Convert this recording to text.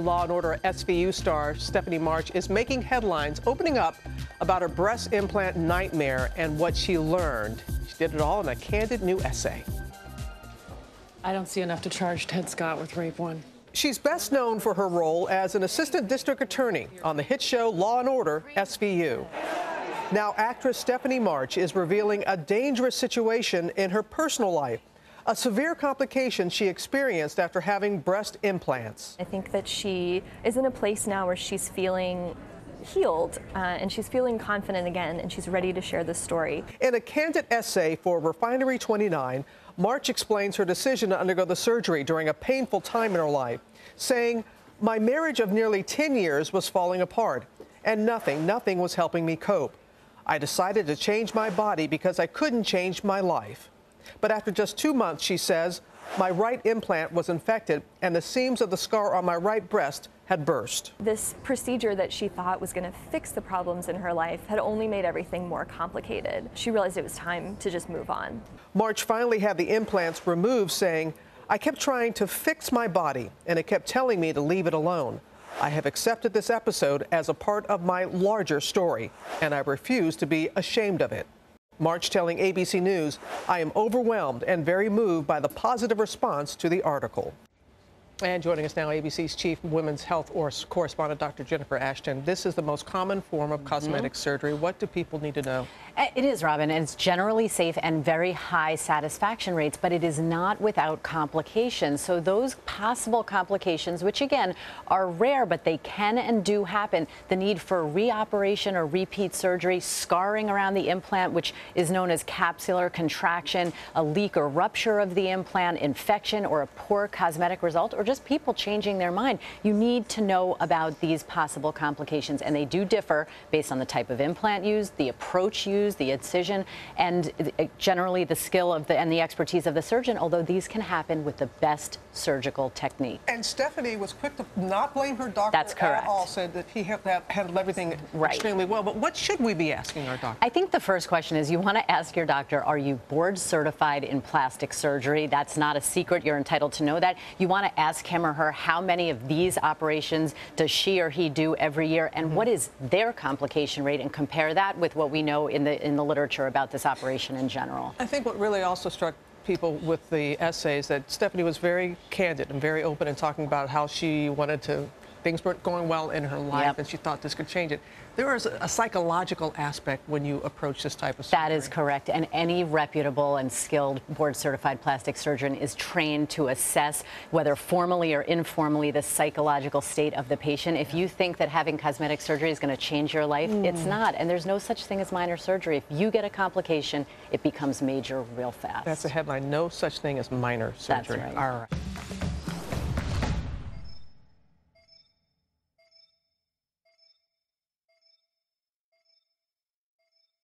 Law and Order SVU star Stephanie March is making headlines, opening up about her breast implant nightmare and what she learned. She did it all in a candid new essay. I don't see enough to charge Ted Scott with rape one. She's best known for her role as an assistant district attorney on the hit show Law and Order SVU. Now, actress Stephanie March is revealing a dangerous situation in her personal life, a severe complication she experienced after having breast implants. I think that she is in a place now where she's feeling healed uh, and she's feeling confident again and she's ready to share this story. In a candid essay for Refinery 29, March explains her decision to undergo the surgery during a painful time in her life, saying, My marriage of nearly 10 years was falling apart, and nothing, nothing was helping me cope. I decided to change my body because I couldn't change my life. But after just two months, she says, my right implant was infected and the seams of the scar on my right breast had burst. This procedure that she thought was going to fix the problems in her life had only made everything more complicated. She realized it was time to just move on. March finally had the implants removed, saying, I kept trying to fix my body, and it kept telling me to leave it alone. I have accepted this episode as a part of my larger story, and I refuse to be ashamed of it. March telling ABC News, I am overwhelmed and very moved by the positive response to the article. And joining us now, ABC's chief women's health correspondent, Dr. Jennifer Ashton. This is the most common form of cosmetic mm -hmm. surgery. What do people need to know? It is, Robin, and it's generally safe and very high satisfaction rates, but it is not without complications. So those possible complications, which again are rare, but they can and do happen, the need for reoperation or repeat surgery, scarring around the implant, which is known as capsular contraction, a leak or rupture of the implant, infection, or a poor cosmetic result, or just people changing their mind. You need to know about these possible complications, and they do differ based on the type of implant used, the approach used, the incision, and uh, generally the skill of the and the expertise of the surgeon, although these can happen with the best surgical technique. And Stephanie was quick to not blame her doctor That's correct. at all, said that he handled everything right. extremely well. But what should we be asking our doctor? I think the first question is you want to ask your doctor, are you board certified in plastic surgery? That's not a secret. You're entitled to know that. You want to ask him or her how many of these operations does she or he do every year and mm -hmm. what is their complication rate and compare that with what we know in the in the literature about this operation in general. I think what really also struck people with the essays that Stephanie was very candid and very open in talking about how she wanted to things weren't going well in her life yep. and she thought this could change it. There is a psychological aspect when you approach this type of surgery. That is correct. And any reputable and skilled board certified plastic surgeon is trained to assess, whether formally or informally, the psychological state of the patient. If you think that having cosmetic surgery is going to change your life, mm. it's not. And there's no such thing as minor surgery. If you get a complication, it becomes major real fast. That's a headline. No such thing as minor surgery. That's right. All right.